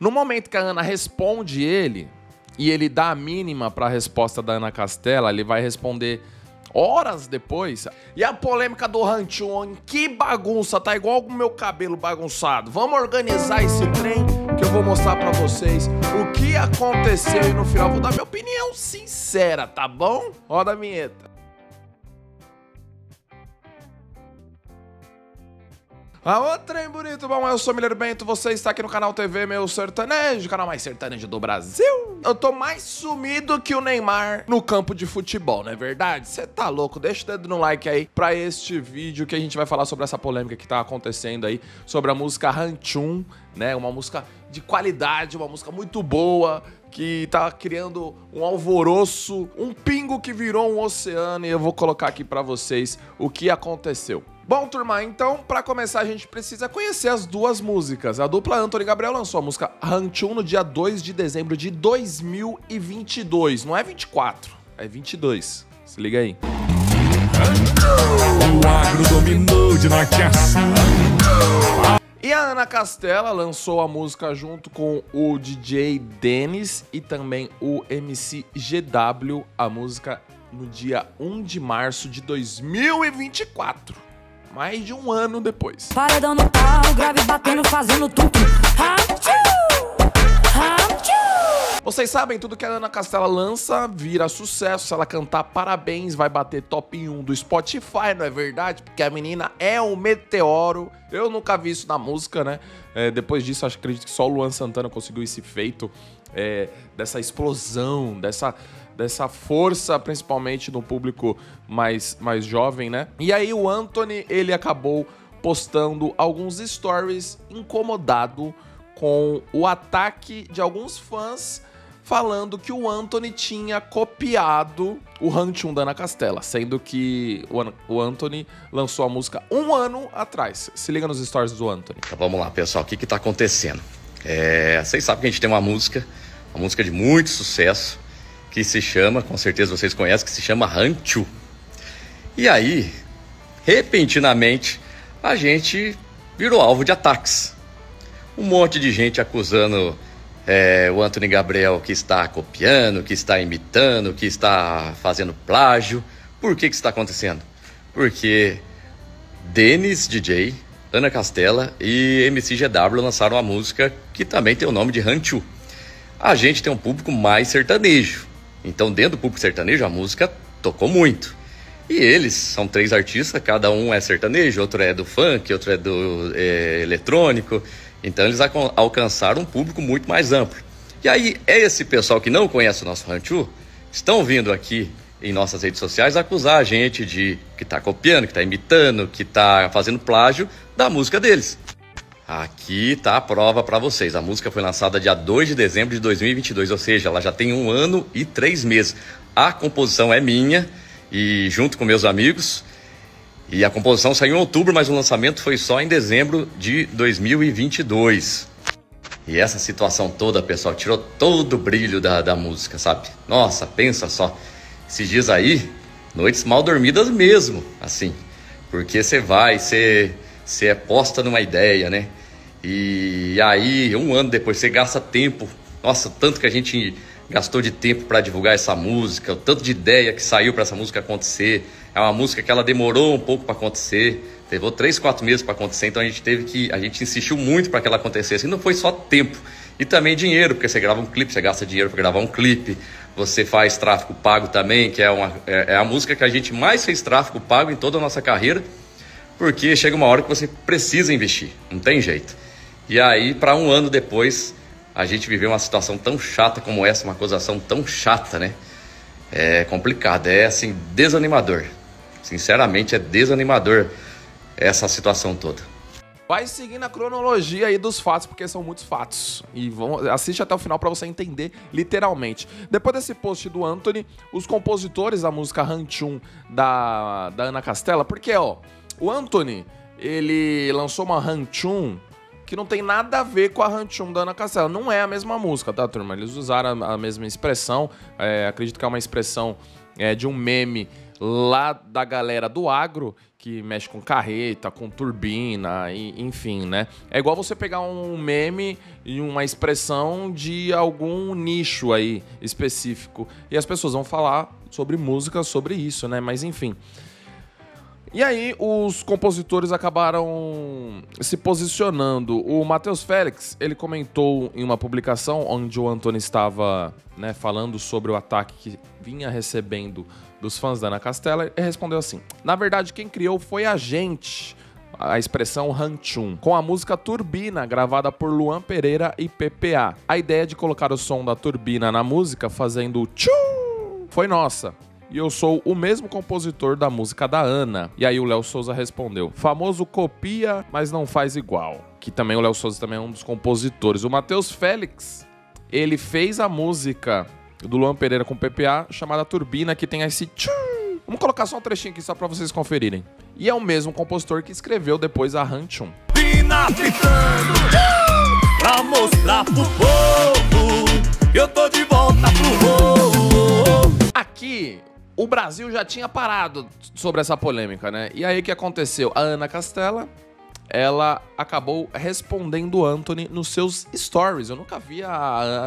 No momento que a Ana responde ele, e ele dá a mínima para a resposta da Ana Castela, ele vai responder horas depois. E a polêmica do Ranchon, que bagunça, tá igual o meu cabelo bagunçado. Vamos organizar esse trem que eu vou mostrar para vocês o que aconteceu e no final vou dar minha opinião sincera, tá bom? Roda a vinheta. A outra, hein, bonito? Bom, eu sou Miller Bento, você está aqui no canal TV Meu Sertanejo, canal mais sertanejo do Brasil. Eu tô mais sumido que o Neymar no campo de futebol, não é verdade? Você tá louco? Deixa o dedo no like aí pra este vídeo que a gente vai falar sobre essa polêmica que tá acontecendo aí, sobre a música Ranchum, né? Uma música de qualidade, uma música muito boa, que tá criando um alvoroço, um pingo que virou um oceano e eu vou colocar aqui para vocês o que aconteceu. Bom, turma, então, para começar, a gente precisa conhecer as duas músicas. A dupla Anthony Gabriel lançou a música Ranchun no dia 2 de dezembro de 2022. Não é 24, é 22. Se liga aí. O agro dominou de norte a sul. E a Ana Castela lançou a música junto com o DJ Dennis e também o MC GW, a música no dia 1 de março de 2024 mais de um ano depois. Paredão no pau, grave batendo, fazendo tudo. Vocês sabem, tudo que a Ana Castela lança vira sucesso. Se ela cantar parabéns, vai bater top 1 do Spotify, não é verdade? Porque a menina é um meteoro. Eu nunca vi isso na música, né? É, depois disso, acho, acredito que só o Luan Santana conseguiu esse feito é, dessa explosão, dessa dessa força, principalmente no público mais, mais jovem, né? E aí o Anthony, ele acabou postando alguns stories incomodado com o ataque de alguns fãs falando que o Anthony tinha copiado o Ranchum da Ana Castela, sendo que o Anthony lançou a música um ano atrás. Se liga nos stories do Anthony. Então, vamos lá, pessoal, o que está acontecendo? É, vocês sabem que a gente tem uma música, uma música de muito sucesso, que se chama, com certeza vocês conhecem, que se chama Ranchu. E aí, repentinamente, a gente virou alvo de ataques. Um monte de gente acusando é, o Anthony Gabriel que está copiando, que está imitando, que está fazendo plágio. Por que, que está acontecendo? Porque Denis DJ, Ana Castela e MCGW lançaram uma música que também tem o nome de Ranchu. A gente tem um público mais sertanejo. Então, dentro do público sertanejo, a música tocou muito. E eles são três artistas, cada um é sertanejo, outro é do funk, outro é do é, eletrônico. Então, eles alcançaram um público muito mais amplo. E aí, é esse pessoal que não conhece o nosso Ranchu, estão vindo aqui em nossas redes sociais acusar a gente de que está copiando, que está imitando, que está fazendo plágio da música deles. Aqui tá a prova para vocês. A música foi lançada dia 2 de dezembro de 2022, ou seja, ela já tem um ano e três meses. A composição é minha e junto com meus amigos. E a composição saiu em outubro, mas o lançamento foi só em dezembro de 2022. E essa situação toda, pessoal, tirou todo o brilho da, da música, sabe? Nossa, pensa só. Esses dias aí, noites mal dormidas mesmo, assim. Porque você vai, você, você é posta numa ideia, né? E aí, um ano depois, você gasta tempo. Nossa, tanto que a gente gastou de tempo para divulgar essa música, o tanto de ideia que saiu para essa música acontecer. É uma música que ela demorou um pouco para acontecer, levou três, quatro meses para acontecer. Então a gente teve que, a gente insistiu muito para que ela acontecesse. E não foi só tempo, e também dinheiro, porque você grava um clipe, você gasta dinheiro para gravar um clipe. Você faz tráfego pago também, que é, uma, é, é a música que a gente mais fez tráfego pago em toda a nossa carreira, porque chega uma hora que você precisa investir, não tem jeito. E aí, para um ano depois, a gente viveu uma situação tão chata como essa, uma acusação tão chata, né? É complicado, é assim, desanimador. Sinceramente, é desanimador essa situação toda. Vai seguindo a cronologia aí dos fatos, porque são muitos fatos. E vamos, assiste até o final para você entender literalmente. Depois desse post do Anthony, os compositores da música Ranchum da, da Ana Castela, porque, ó, o Anthony, ele lançou uma Ranchum que não tem nada a ver com a Ranchum da Ana Castela. Não é a mesma música, tá, turma? Eles usaram a, a mesma expressão. É, acredito que é uma expressão é, de um meme lá da galera do agro que mexe com carreta, com turbina, e, enfim, né? É igual você pegar um meme e uma expressão de algum nicho aí específico e as pessoas vão falar sobre música sobre isso, né? Mas enfim. E aí os compositores acabaram se posicionando. O Matheus Félix, ele comentou em uma publicação onde o Antônio estava né, falando sobre o ataque que vinha recebendo dos fãs da Ana Castela, e respondeu assim: Na verdade, quem criou foi a gente. A expressão Hanchun, com a música Turbina, gravada por Luan Pereira e PPA. A ideia de colocar o som da turbina na música, fazendo tchum, foi nossa e eu sou o mesmo compositor da música da Ana. E aí o Léo Souza respondeu: famoso copia, mas não faz igual. Que também o Léo Souza também é um dos compositores. O Matheus Félix, ele fez a música do Luan Pereira com PPA, chamada Turbina, que tem esse tchum. Vamos colocar só um trechinho aqui só para vocês conferirem. E é o mesmo compositor que escreveu depois a Hanchum. Pra mostrar pro povo, eu tô de volta pro Aqui, o Brasil já tinha parado sobre essa polêmica, né? E aí o que aconteceu? A Ana Castela, ela acabou respondendo o Anthony nos seus stories. Eu nunca vi a,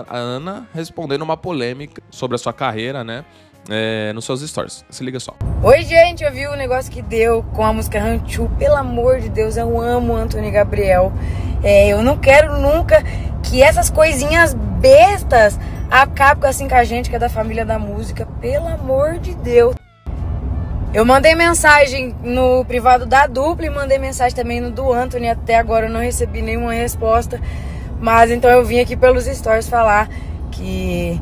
a Ana respondendo uma polêmica sobre a sua carreira, né? É, nos seus stories. Se liga só. Oi, gente, eu vi o negócio que deu com a música Ranchu. Pelo amor de Deus, eu amo Anthony Gabriel. É, eu não quero nunca que essas coisinhas bestas acabem assim com a gente, que é da família da música. Pelo amor de Deus. Eu mandei mensagem no privado da dupla e mandei mensagem também no do Anthony. Até agora eu não recebi nenhuma resposta. Mas então eu vim aqui pelos stories falar que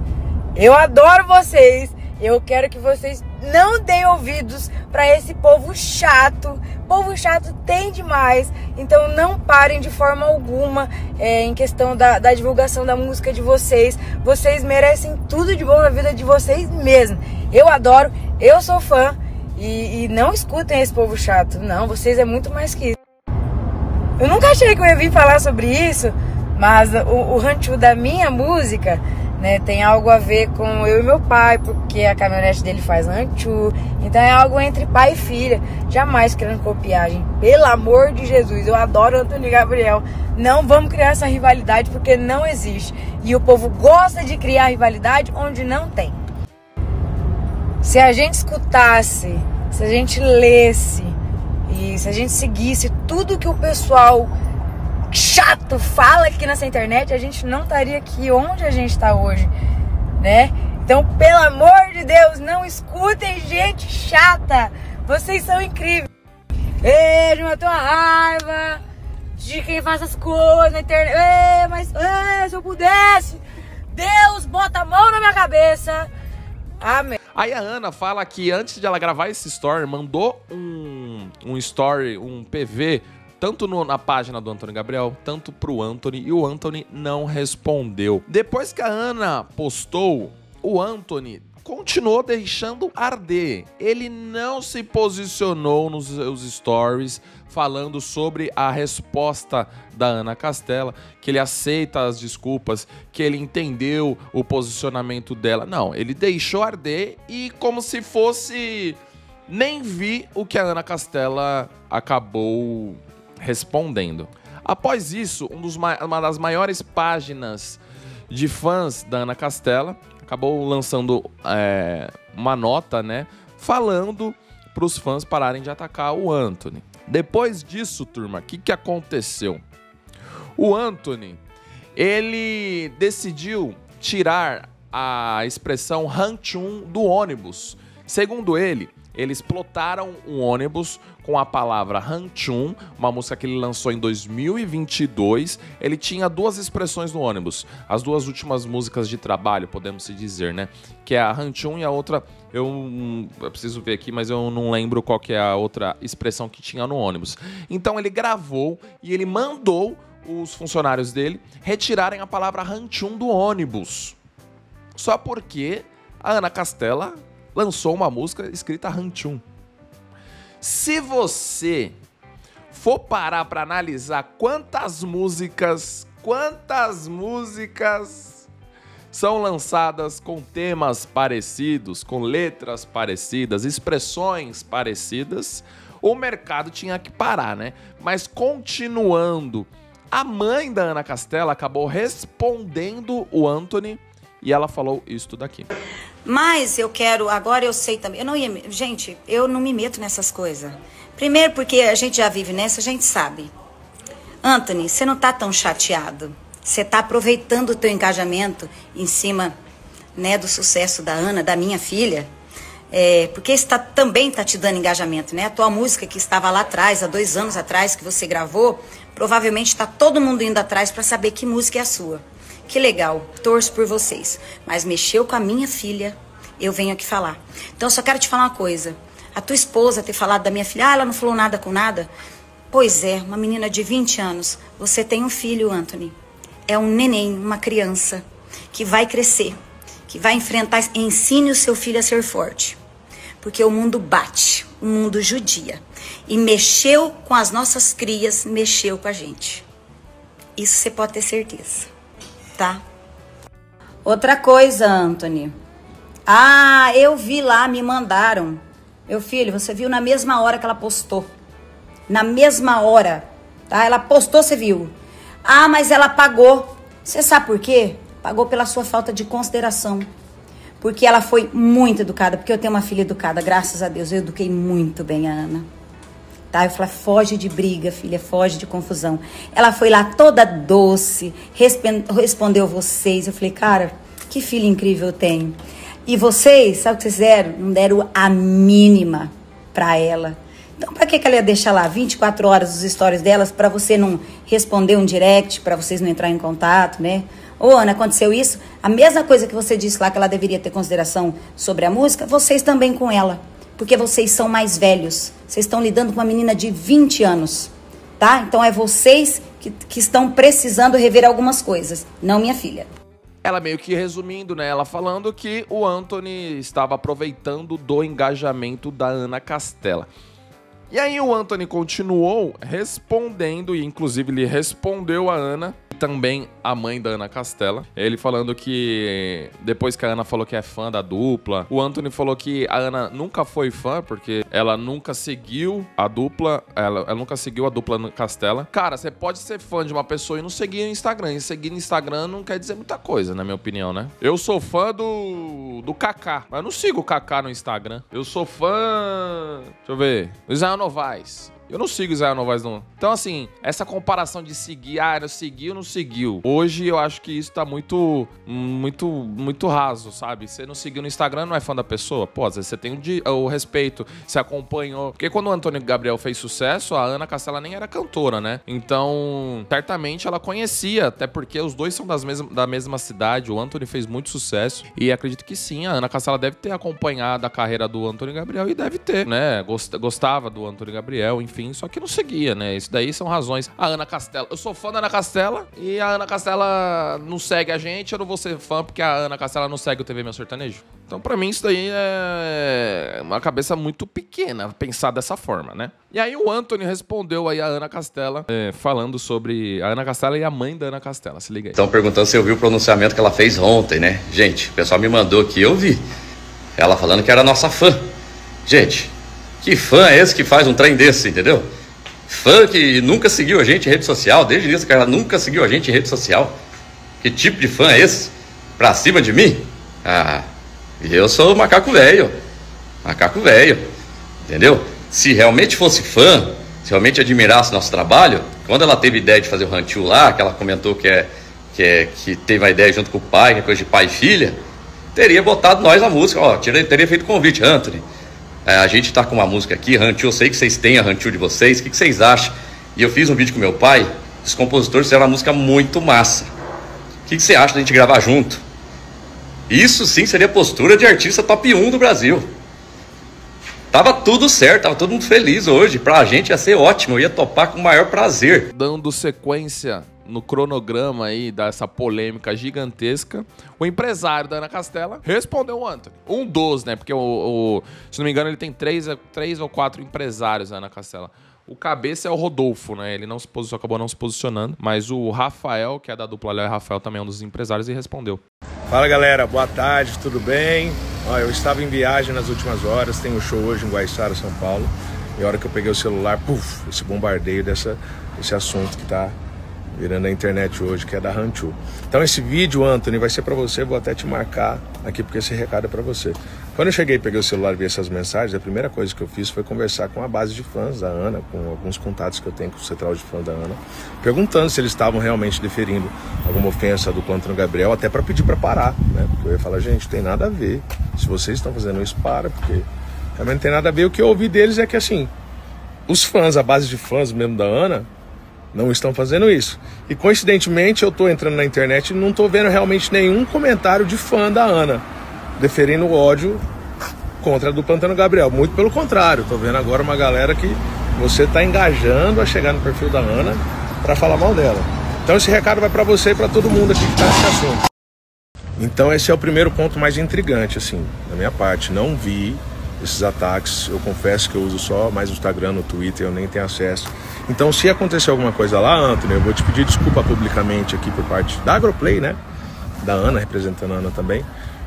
eu adoro vocês. Eu quero que vocês não deem ouvidos para esse povo chato. Povo chato tem demais. Então não parem de forma alguma é, em questão da, da divulgação da música de vocês. Vocês merecem tudo de bom na vida de vocês mesmo. Eu adoro, eu sou fã. E, e, não escutem esse povo chato. Não, vocês é muito mais que isso. Eu nunca achei que eu ia vir falar sobre isso, mas o, o da minha música né, tem algo a ver com eu e meu pai, porque a caminhonete dele faz rancho. Então é algo entre pai e filha. Jamais querendo copiagem. Pelo amor de Jesus, eu adoro Antônio Gabriel. Não vamos criar essa rivalidade porque não existe. E o povo gosta de criar rivalidade onde não tem. Se a gente escutasse se a gente lesse e se a gente seguisse tudo que o pessoal chato fala aqui nessa internet, a gente não estaria aqui onde a gente está hoje, né? Então, pelo amor de Deus, não escutem gente chata. Vocês são incríveis. Beijo na tua raiva de quem faz as coisas na internet. Ei, mas ei, se eu pudesse, Deus bota a mão na minha cabeça. Amém. Aí a Ana fala que antes de ela gravar esse story, mandou um, um story, um PV, tanto no, na página do Antônio Gabriel, tanto pro Anthony, e o Anthony não respondeu. Depois que a Ana postou, o Anthony continuou deixando arder. Ele não se posicionou nos seus stories falando sobre a resposta da Ana Castela, que ele aceita as desculpas, que ele entendeu o posicionamento dela. Não, ele deixou arder e como se fosse nem vi o que a Ana Castela acabou respondendo. Após isso, um dos, uma das maiores páginas de fãs da Ana Castela acabou lançando é, uma nota, né, falando para os fãs pararem de atacar o Anthony. Depois disso, turma, o que, que aconteceu? O Anthony, ele decidiu tirar a expressão Hanchun do ônibus. Segundo ele, eles plotaram um ônibus com a palavra Hanchun, uma música que ele lançou em 2022. Ele tinha duas expressões no ônibus, as duas últimas músicas de trabalho, podemos se dizer, né? Que é a Hanchun e a outra, eu, eu preciso ver aqui, mas eu não lembro qual que é a outra expressão que tinha no ônibus. Então ele gravou e ele mandou os funcionários dele retirarem a palavra Hanchun do ônibus. Só porque a Ana Castela lançou uma música escrita Hanchun. Se você for parar para analisar quantas músicas, quantas músicas são lançadas com temas parecidos, com letras parecidas, expressões parecidas, o mercado tinha que parar, né? Mas continuando, a mãe da Ana Castela acabou respondendo o Anthony e ela falou isso daqui. Mas eu quero, agora eu sei também. Eu não ia, gente, eu não me meto nessas coisas. Primeiro porque a gente já vive nessa, a gente sabe. Anthony, você não tá tão chateado. Você tá aproveitando o teu engajamento em cima, né, do sucesso da Ana, da minha filha. É, porque isso tá, também está te dando engajamento, né? A tua música que estava lá atrás, há dois anos atrás, que você gravou, provavelmente está todo mundo indo atrás para saber que música é a sua. Que legal, torço por vocês. Mas mexeu com a minha filha, eu venho aqui falar. Então, só quero te falar uma coisa. A tua esposa ter falado da minha filha, ah, ela não falou nada com nada. Pois é, uma menina de 20 anos. Você tem um filho, Anthony. É um neném, uma criança, que vai crescer, que vai enfrentar. Ensine o seu filho a ser forte. Porque o mundo bate, o mundo judia. E mexeu com as nossas crias, mexeu com a gente. Isso você pode ter certeza tá? Outra coisa, Anthony. Ah, eu vi lá, me mandaram. Meu filho, você viu na mesma hora que ela postou. Na mesma hora, tá? Ela postou, você viu. Ah, mas ela pagou. Você sabe por quê? Pagou pela sua falta de consideração. Porque ela foi muito educada, porque eu tenho uma filha educada, graças a Deus. Eu eduquei muito bem a Ana tá? Eu falei, foge de briga, filha, foge de confusão. Ela foi lá toda doce, respondeu vocês. Eu falei, cara, que filha incrível eu tenho. E vocês, sabe o que vocês fizeram? Não deram a mínima pra ela. Então, pra que, que ela ia deixar lá 24 horas os stories delas para você não responder um direct, para vocês não entrar em contato, né? Ô, Ana, aconteceu isso? A mesma coisa que você disse lá que ela deveria ter consideração sobre a música, vocês também com ela porque vocês são mais velhos. Vocês estão lidando com uma menina de 20 anos, tá? Então é vocês que, que estão precisando rever algumas coisas, não minha filha. Ela meio que resumindo, né? Ela falando que o Anthony estava aproveitando do engajamento da Ana Castela. E aí o Anthony continuou respondendo, e inclusive ele respondeu a Ana também a mãe da Ana Castela. Ele falando que depois que a Ana falou que é fã da dupla, o Anthony falou que a Ana nunca foi fã, porque ela nunca seguiu a dupla, ela, ela nunca seguiu a dupla Ana Castela. Cara, você pode ser fã de uma pessoa e não seguir no Instagram. E seguir no Instagram não quer dizer muita coisa, na minha opinião, né? Eu sou fã do, do Kaká, mas não sigo o Kaká no Instagram. Eu sou fã. Deixa eu ver. Israel Novaes. Eu não sigo Israel Novaes, não. Então, assim, essa comparação de seguir, ah, eu segui ou não seguiu. Hoje eu acho que isso tá muito, muito, muito raso, sabe? Você não seguiu no Instagram, não é fã da pessoa? Pô, às vezes você tem o, o respeito, você acompanhou. Porque quando o Antônio Gabriel fez sucesso, a Ana Castela nem era cantora, né? Então, certamente ela conhecia, até porque os dois são das mesma, da mesma cidade. O Antônio fez muito sucesso. E acredito que sim, a Ana Castela deve ter acompanhado a carreira do Antônio Gabriel e deve ter, né? Gostava do Antônio Gabriel, enfim só que não seguia, né? Isso daí são razões. A Ana Castela, eu sou fã da Ana Castela e a Ana Castela não segue a gente, eu não vou ser fã porque a Ana Castela não segue o TV Meu Sertanejo. Então, para mim, isso daí é uma cabeça muito pequena pensar dessa forma, né? E aí o Anthony respondeu aí a Ana Castela, é, falando sobre a Ana Castela e a mãe da Ana Castela. Se liga aí. Estão perguntando se eu vi o pronunciamento que ela fez ontem, né? Gente, o pessoal me mandou aqui, eu vi. Ela falando que era nossa fã. Gente, que fã é esse que faz um trem desse, entendeu? Fã que nunca seguiu a gente em rede social, desde o início, cara, nunca seguiu a gente em rede social. Que tipo de fã é esse? Pra cima de mim? Ah, eu sou macaco velho. Macaco velho. Entendeu? Se realmente fosse fã, se realmente admirasse nosso trabalho, quando ela teve ideia de fazer o Rantil lá, que ela comentou que, é, que, é, que teve a ideia junto com o pai, que é coisa de pai e filha, teria botado nós na música, ó, teria, teria feito convite, Anthony. É, a gente está com uma música aqui, Rantil, eu sei que vocês têm a Rantil de vocês, o que, que, vocês acham? E eu fiz um vídeo com meu pai, os compositores fizeram uma música muito massa. O que, que você acha da gente gravar junto? Isso sim seria postura de artista top 1 do Brasil. Tava tudo certo, tava todo mundo feliz hoje. Pra gente ia ser ótimo, eu ia topar com o maior prazer. Dando sequência no cronograma aí dessa polêmica gigantesca, o empresário da Ana Castela respondeu o Anthony. Um dos, né? Porque o, o, se não me engano, ele tem três, três ou quatro empresários da Ana Castela. O cabeça é o Rodolfo, né? Ele não se posicionou, acabou não se posicionando. Mas o Rafael, que é da dupla Léo Rafael, também é um dos empresários e respondeu. Fala galera, boa tarde, tudo bem? Ó, eu estava em viagem nas últimas horas, tenho um show hoje em Guaiçara, São Paulo. E a hora que eu peguei o celular, puf, esse bombardeio dessa, desse assunto que tá virando a internet hoje, que é da Ranchu. Então esse vídeo, Anthony, vai ser para você, vou até te marcar aqui porque esse recado é para você. Quando eu cheguei, peguei o celular e vi essas mensagens, a primeira coisa que eu fiz foi conversar com a base de fãs da Ana, com alguns contatos que eu tenho com o central de fãs da Ana, perguntando se eles estavam realmente deferindo alguma ofensa do Plantano Gabriel, até para pedir para parar, né? Porque eu ia falar, gente, tem nada a ver. Se vocês estão fazendo isso, para, porque realmente não tem nada a ver. O que eu ouvi deles é que assim, os fãs, a base de fãs mesmo da Ana, não estão fazendo isso. E coincidentemente eu estou entrando na internet e não estou vendo realmente nenhum comentário de fã da Ana deferindo ódio contra a do Pantano Gabriel. Muito pelo contrário, estou vendo agora uma galera que você está engajando a chegar no perfil da Ana para falar mal dela. Então esse recado vai para você e para todo mundo aqui que está nesse assunto. Então esse é o primeiro ponto mais intrigante, assim, da minha parte. Não vi esses ataques. Eu confesso que eu uso só mais o Instagram, no Twitter, eu nem tenho acesso. Então, se acontecer alguma coisa lá, Anthony, eu vou te pedir desculpa publicamente aqui por parte da Agroplay, né? Da Ana, representando a Ana também.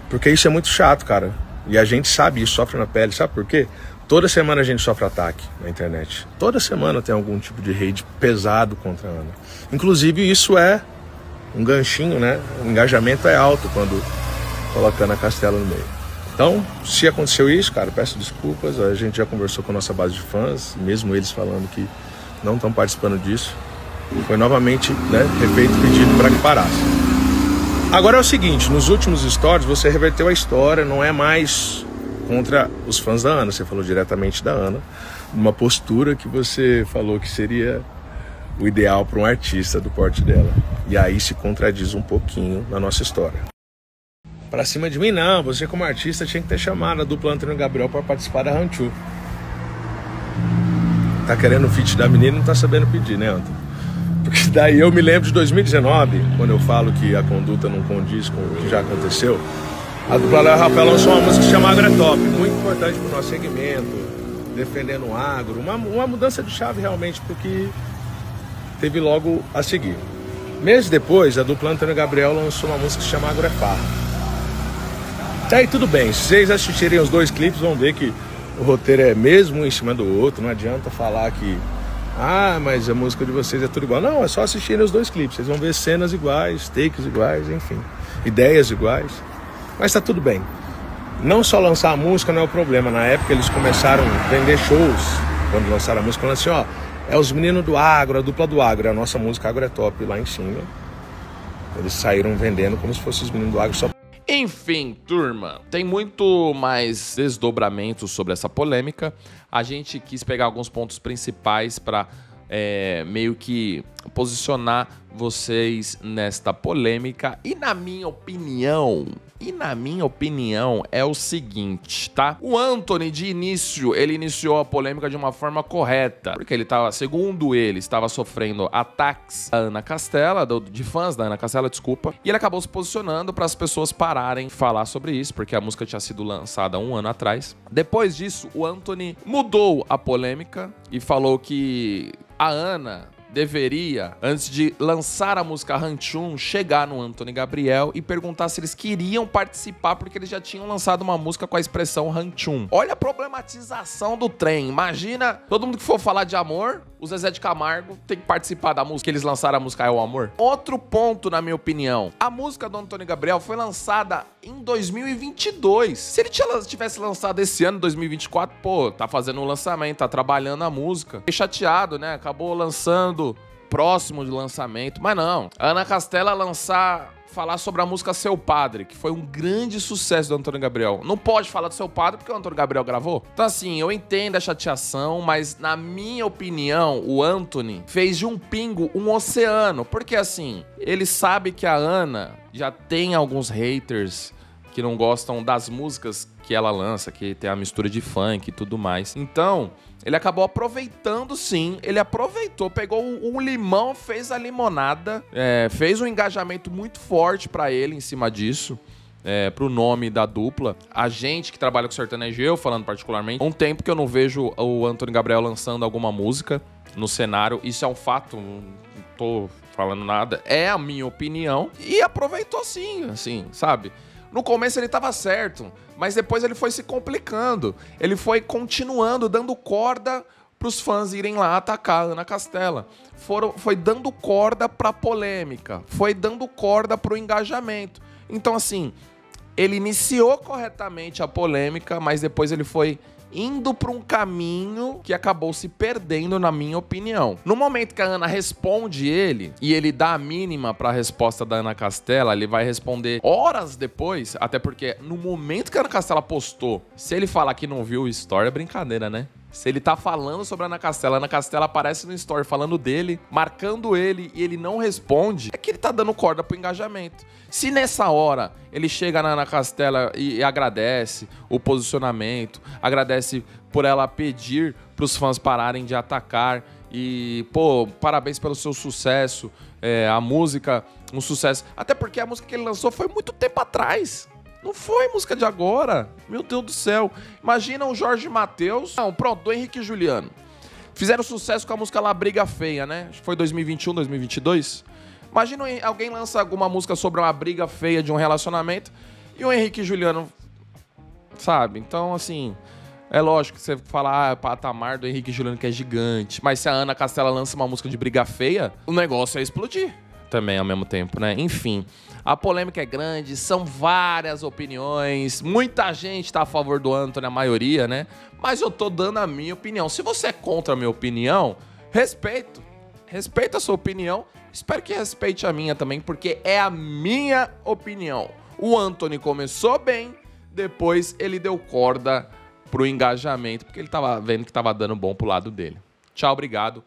Porque isso é muito chato, cara. E a gente sabe isso, sofre na pele. Sabe por quê? Toda semana a gente sofre ataque na internet. Toda semana tem algum tipo de rede pesado contra a Ana. Inclusive, isso é um ganchinho, né? O engajamento é alto quando colocando a Castela no meio. Então, se aconteceu isso, cara, peço desculpas. A gente já conversou com a nossa base de fãs, mesmo eles falando que não estão participando disso. Foi novamente né, refeito o pedido para que parasse. Agora é o seguinte: nos últimos stories você reverteu a história, não é mais contra os fãs da Ana, você falou diretamente da Ana, uma postura que você falou que seria o ideal para um artista do porte dela. E aí se contradiz um pouquinho na nossa história para cima de mim, não. Você, como artista, tinha que ter chamado a dupla Antônio Gabriel para participar da Ranchu. Tá querendo o feat da menina e não tá sabendo pedir, né, Antônio? Porque daí eu me lembro de 2019, quando eu falo que a conduta não condiz com o que já aconteceu. A dupla Léo Rafael lançou uma música que se chama Agretop, muito importante para o nosso segmento, defendendo o agro, uma, uma mudança de chave realmente, porque teve logo a seguir. Meses depois, a dupla Antônio Gabriel lançou uma música que se chama Agro é Farra. Tá aí tudo bem. Se vocês assistirem os dois clipes, vão ver que o roteiro é mesmo um em cima do outro. Não adianta falar que. Ah, mas a música de vocês é tudo igual. Não, é só assistirem os dois clipes. Vocês vão ver cenas iguais, takes iguais, enfim. Ideias iguais. Mas tá tudo bem. Não só lançar a música não é o problema. Na época eles começaram a vender shows. Quando lançaram a música, falando assim, ó. É os meninos do agro, a dupla do agro. É a nossa música agro é top lá em cima. Eles saíram vendendo como se fossem os meninos do agro só enfim, turma, tem muito mais desdobramentos sobre essa polêmica. A gente quis pegar alguns pontos principais para é, meio que posicionar vocês nesta polêmica. E na minha opinião, e na minha opinião é o seguinte, tá? O Anthony de início, ele iniciou a polêmica de uma forma correta, porque ele estava, segundo ele, estava sofrendo ataques da Ana Castela, de fãs da Ana Castela, desculpa, e ele acabou se posicionando para as pessoas pararem de falar sobre isso, porque a música tinha sido lançada um ano atrás. Depois disso, o Anthony mudou a polêmica e falou que a Ana deveria, antes de lançar a música Ranchun, chegar no Anthony Gabriel e perguntar se eles queriam participar, porque eles já tinham lançado uma música com a expressão Ranchun. Olha a problematização do trem. Imagina todo mundo que for falar de amor, o Zezé de Camargo tem que participar da música. Eles lançaram a música É o Amor. Outro ponto, na minha opinião. A música do Antônio Gabriel foi lançada em 2022. Se ele tivesse lançado esse ano, 2024, pô, tá fazendo um lançamento, tá trabalhando a música. Fiquei chateado, né? Acabou lançando próximo de lançamento. Mas não. A Ana Castela lançar falar sobre a música Seu Padre, que foi um grande sucesso do Antônio Gabriel. Não pode falar do Seu Padre porque o Antônio Gabriel gravou. Então, assim, eu entendo a chateação, mas na minha opinião, o Anthony fez de um pingo um oceano. Porque, assim, ele sabe que a Ana já tem alguns haters que não gostam das músicas que ela lança, que tem a mistura de funk e tudo mais. Então, ele acabou aproveitando sim, ele aproveitou, pegou o, limão, fez a limonada, é, fez um engajamento muito forte para ele em cima disso. É, pro nome da dupla. A gente que trabalha com sertanejo, eu falando particularmente, um tempo que eu não vejo o Antônio Gabriel lançando alguma música no cenário. Isso é um fato, não tô falando nada. É a minha opinião. E aproveitou sim, assim, sabe? No começo ele estava certo, mas depois ele foi se complicando. Ele foi continuando, dando corda pros fãs irem lá atacar a Ana Castela. Foram, foi dando corda pra polêmica, foi dando corda pro engajamento. Então, assim, ele iniciou corretamente a polêmica, mas depois ele foi indo para um caminho que acabou se perdendo, na minha opinião. No momento que a Ana responde ele e ele dá a mínima para a resposta da Ana Castela, ele vai responder horas depois, até porque no momento que a Ana Castela postou, se ele falar que não viu o story, é brincadeira, né? Se ele tá falando sobre a Ana Castela, a Ana Castela aparece no story falando dele, marcando ele e ele não responde, é que ele tá dando corda pro engajamento. Se nessa hora ele chega na Ana Castela e, e agradece o posicionamento, agradece por ela pedir pros fãs pararem de atacar e, pô, parabéns pelo seu sucesso, é, a música, um sucesso. Até porque a música que ele lançou foi muito tempo atrás. Não foi música de agora. Meu Deus do céu. Imagina o Jorge Matheus. Não, pronto, do Henrique Juliano. Fizeram sucesso com a música lá Briga Feia, né? Acho que foi 2021, 2022. Imagina alguém lança alguma música sobre uma briga feia de um relacionamento e o Henrique Juliano, sabe? Então, assim, é lógico que você fala, ah, patamar do Henrique Juliano que é gigante. Mas se a Ana Castela lança uma música de briga feia, o negócio é explodir também ao mesmo tempo, né? Enfim, a polêmica é grande, são várias opiniões, muita gente tá a favor do Anthony, a maioria, né? Mas eu tô dando a minha opinião. Se você é contra a minha opinião, respeito. Respeita a sua opinião. Espero que respeite a minha também, porque é a minha opinião. O Anthony começou bem, depois ele deu corda pro engajamento, porque ele tava vendo que tava dando bom pro lado dele. Tchau, obrigado.